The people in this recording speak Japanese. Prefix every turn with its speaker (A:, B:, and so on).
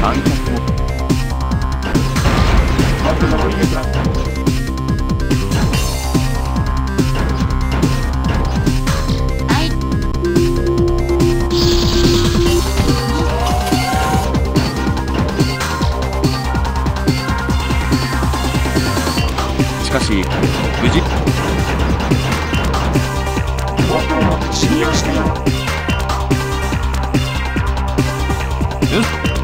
A: 安全を入れた
B: しかし無事僕は信用して
C: ようん